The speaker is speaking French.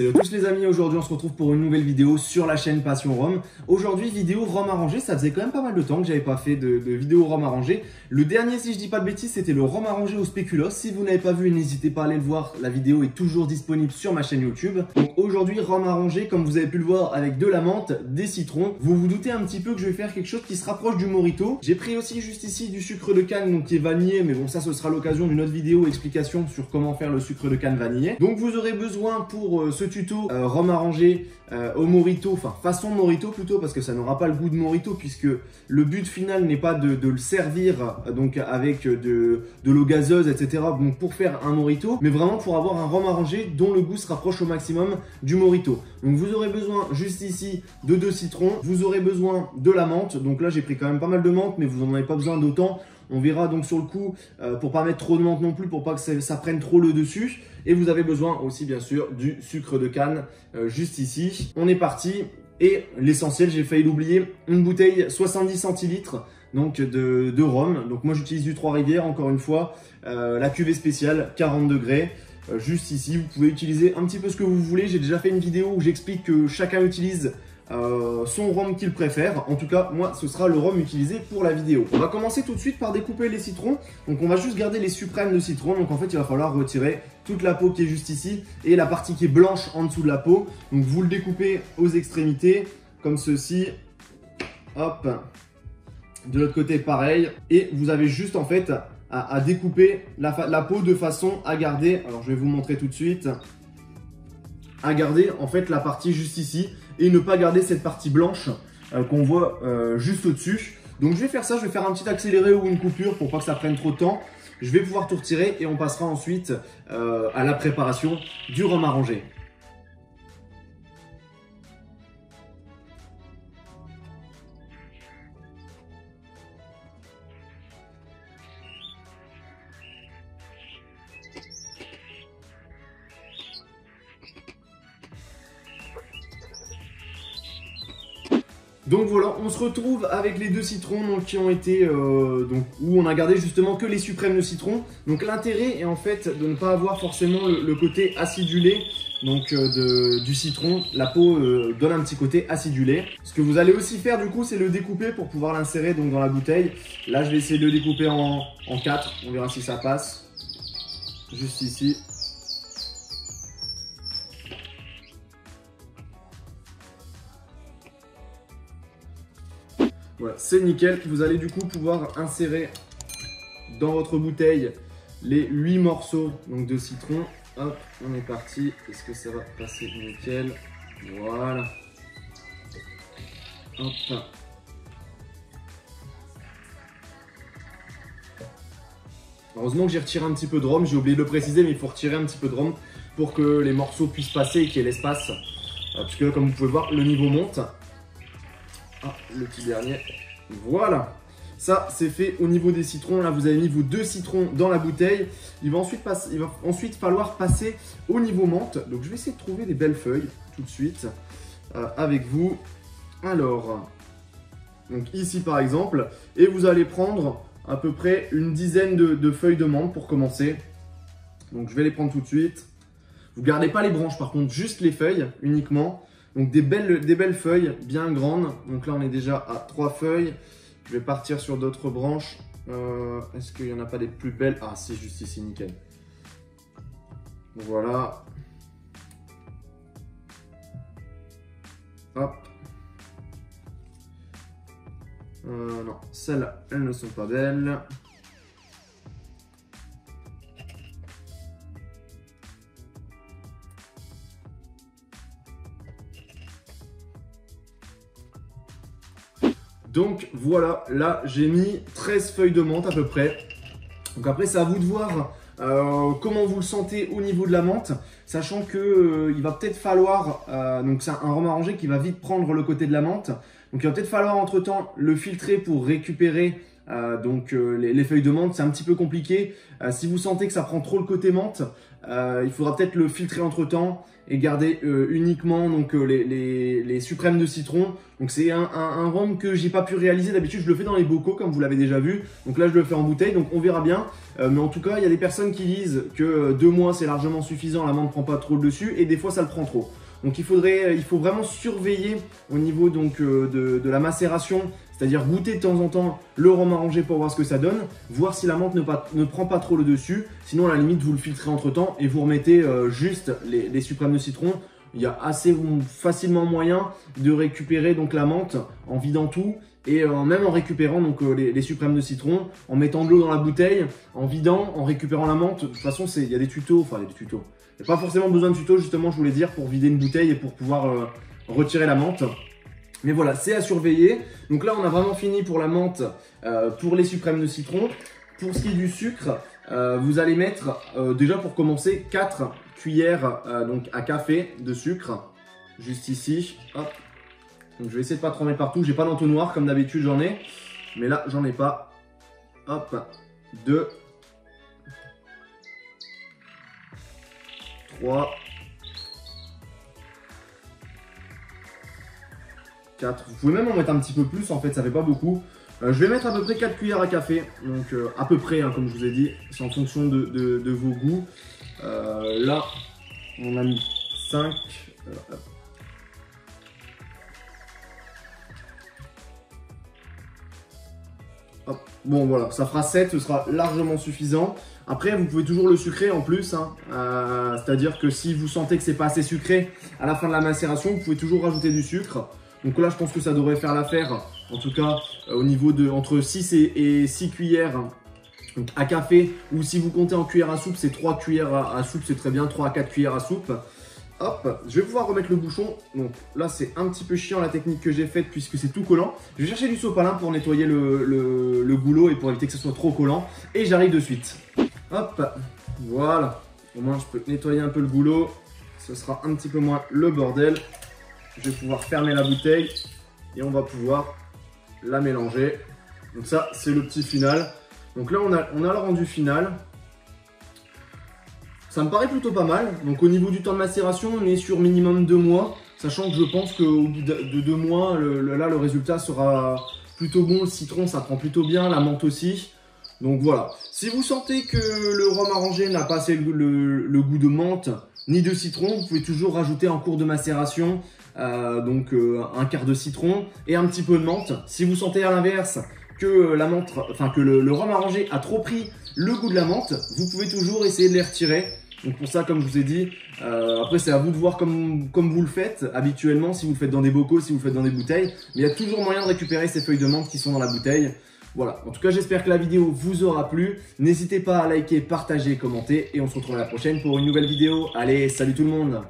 Salut à tous les amis, aujourd'hui on se retrouve pour une nouvelle vidéo sur la chaîne Passion Rome. Aujourd'hui vidéo Rome arrangé, ça faisait quand même pas mal de temps que j'avais pas fait de, vidéo Rome arrangé. Le dernier si je dis pas de bêtises c'était le Rome arrangé au spéculoos. Si vous n'avez pas vu n'hésitez pas à aller le voir, la vidéo est toujours disponible sur ma chaîne YouTube. Donc aujourd'hui Rome arrangé comme vous avez pu le voir avec de la menthe, des citrons. Vous vous doutez un petit peu que je vais faire quelque chose qui se rapproche du morito. J'ai pris aussi juste ici du sucre de canne donc qui est vanillé mais bon ça ce sera l'occasion d'une autre vidéo explication sur comment faire le sucre de canne vanillé. Donc vous aurez besoin pour euh, ce tuto euh, arrangé euh, au morito, enfin façon morito plutôt parce que ça n'aura pas le goût de morito puisque le but final n'est pas de, le servir donc avec de, de l'eau gazeuse etc donc pour faire un morito mais vraiment pour avoir un rhum arrangé dont le goût se rapproche au maximum du morito. Donc vous aurez besoin juste ici de deux citrons, vous aurez besoin de la menthe donc là j'ai pris quand même pas mal de menthe mais vous n'en avez pas besoin d'autant on verra donc sur le coup, euh, pour pas mettre trop de menthe non plus, pour pas que ça, prenne trop le dessus. Et vous avez besoin aussi bien sûr du sucre de canne euh, juste ici. On est parti. Et l'essentiel, j'ai failli l'oublier, une bouteille 70 centilitres donc de, rhum. Donc moi j'utilise du Trois-Rivières encore une fois, euh, la cuvée spéciale 40 degrés. juste ici, vous pouvez utiliser un petit peu ce que vous voulez. J'ai déjà fait une vidéo où j'explique que chacun utilise euh, son rhum qu'il préfère. En tout cas, moi, ce sera le rhum utilisé pour la vidéo. On va commencer tout de suite par découper les citrons. Donc, on va juste garder les suprêmes de citron. Donc, en fait, il va falloir retirer toute la peau qui est juste ici et la partie qui est blanche en dessous de la peau. Donc, vous le découpez aux extrémités, comme ceci. Hop. De l'autre côté, pareil. Et vous avez juste, en fait, à, découper la, la peau de façon à garder... Alors, je vais vous montrer tout de suite à garder en fait la partie juste ici et ne pas garder cette partie blanche euh, qu'on voit euh, juste au-dessus. Donc je vais faire ça, je vais faire un petit accéléré ou une coupure pour pas que ça prenne trop de temps. Je vais pouvoir tout retirer et on passera ensuite euh, à la préparation du rhum arrangé. Donc voilà, on se retrouve avec les deux citrons qui ont été, euh, donc, où on a gardé justement que les suprêmes de citron. Donc l'intérêt est en fait de ne pas avoir forcément le, côté acidulé donc euh, du citron. La peau euh, donne un petit côté acidulé. Ce que vous allez aussi faire du coup, c'est le découper pour pouvoir l'insérer dans la bouteille. Là, je vais essayer de le découper en, en 4. On verra si ça passe. Juste ici. Voilà, c'est nickel. Vous allez du coup pouvoir insérer dans votre bouteille les 8 morceaux donc, de citron. Hop, on est parti. Est-ce que ça va passer nickel? Voilà. Hop. Heureusement que j'ai retiré un petit peu de rhum, j'ai oublié de le préciser, mais il faut retirer un petit peu de rhum pour que les morceaux puissent passer et qu'il y ait l'espace. Euh, Puisque là, comme vous pouvez voir, le niveau monte. Ah, le petit dernier. Voilà. Ça, c'est fait au niveau des citrons. Là, vous avez mis vos deux citrons dans la bouteille. Il va ensuite, falloir passer au niveau menthe. Donc, je vais essayer de trouver des belles feuilles tout de suite euh, avec vous. Alors, donc ici par exemple. Et vous allez prendre à peu près une dizaine de, de feuilles de menthe pour commencer. Donc, je vais les prendre tout de suite. Vous gardez pas les branches, par contre, juste les feuilles uniquement. Donc des belles, des belles feuilles bien grandes. Donc là on est déjà à trois feuilles. Je vais partir sur d'autres branches. Euh, est-ce qu'il n'y en a pas des plus belles? Ah si, juste ici, nickel. Voilà. Hop. Euh, non, celles-là, elles ne sont pas belles. Donc voilà, là j'ai mis 13 feuilles de menthe à peu près. Donc après c'est à vous de voir euh, comment vous le sentez au niveau de la menthe, sachant que euh, il va peut-être falloir, euh, donc c'est un rhum arrangé qui va vite prendre le côté de la menthe, donc il va peut-être falloir entre temps le filtrer pour récupérer Euh, donc euh, les, feuilles de menthe, c'est un petit peu compliqué. Euh, si vous sentez que ça prend trop le côté menthe, il faudra peut-être le filtrer entre temps et garder uniquement donc les, les, suprêmes de citron. Donc c'est un, un, rhum que j'ai pas pu réaliser. D'habitude, je le fais dans les bocaux, comme vous l'avez déjà vu. Donc là, je le fais en bouteille, donc on verra bien. mais en tout cas, il y a des personnes qui disent que deux mois, c'est largement suffisant, la menthe ne prend pas trop le dessus, et des fois, ça le prend trop. Donc il faudrait, il faut vraiment surveiller au niveau donc de, de la macération c'est-à-dire goûter de temps en temps le rhum arrangé pour voir ce que ça donne, voir si la menthe ne, prend pas trop le dessus. Sinon, à la limite, vous le filtrez entre temps et vous remettez euh, juste les, suprêmes de citron. Il y a assez facilement moyen de récupérer donc la menthe en vidant tout et euh, même en récupérant donc euh, les, suprêmes de citron, en mettant de l'eau dans la bouteille, en vidant, en récupérant la menthe. De toute façon, il y a des tutos, enfin des tutos. Il n'y a pas forcément besoin de tutos justement, je voulais dire, pour vider une bouteille et pour pouvoir retirer la menthe. Mais voilà, c'est à surveiller. Donc là, on a vraiment fini pour la menthe, euh, pour les suprêmes de citron. Pour ce qui est du sucre, euh, vous allez mettre, euh, déjà pour commencer, 4 cuillères donc à café de sucre. Juste ici. Hop. Donc je vais essayer de pas trop mettre partout. J'ai pas d'entonnoir, comme d'habitude j'en ai. Mais là, j'en ai pas. Hop. 2. 3. Vous pouvez même en mettre un petit peu plus, en fait, ça fait pas beaucoup. Euh, je vais mettre à peu près 4 cuillères à café, donc euh, à peu près, hein, comme je vous ai dit, c'est en fonction de, vos goûts. Euh, là, on a mis 5. Bon voilà, ça fera 7, ce sera largement suffisant. Après, vous pouvez toujours le sucrer en plus, hein. c'est-à-dire que si vous sentez que c'est pas assez sucré à la fin de la macération, vous pouvez toujours rajouter du sucre. Donc là, je pense que ça devrait faire l'affaire. En tout cas, euh, au niveau de entre 6 et, 6 cuillères à café. Ou si vous comptez en cuillère à soupe, c'est 3 cuillères à, soupe, c'est très bien. 3 à 4 cuillères à soupe. Hop, je vais pouvoir remettre le bouchon. Donc là, c'est un petit peu chiant la technique que j'ai faite puisque c'est tout collant. Je vais chercher du sopalin pour nettoyer le, goulot et pour éviter que ce soit trop collant. Et j'arrive de suite. Hop, voilà. Au moins, je peux nettoyer un peu le goulot. Ce sera un petit peu moins le bordel. Je vais pouvoir fermer la bouteille et on va pouvoir la mélanger. Donc ça, c'est le petit final. Donc là, on a, on a le rendu final. Ça me paraît plutôt pas mal. Donc au niveau du temps de macération, on est sur minimum deux mois. Sachant que je pense qu'au bout de deux mois, là, le résultat sera plutôt bon. Le citron, ça prend plutôt bien. La menthe aussi. Donc voilà. Si vous sentez que le rhum arrangé n'a pas assez le, goût de menthe ni de citron, vous pouvez toujours rajouter en cours de macération euh, donc euh, un quart de citron et un petit peu de menthe. Si vous sentez à l'inverse que la menthe, enfin que le, rhum arrangé a trop pris le goût de la menthe, vous pouvez toujours essayer de les retirer. Donc pour ça, comme je vous ai dit, euh, après c'est à vous de voir comme, comme vous le faites habituellement, si vous le faites dans des bocaux, si vous le faites dans des bouteilles. Mais il y a toujours moyen de récupérer ces feuilles de menthe qui sont dans la bouteille. Voilà, en tout cas j'espère que la vidéo vous aura plu. N'hésitez pas à liker, partager, commenter et on se retrouve la prochaine pour une nouvelle vidéo. Allez, salut tout le monde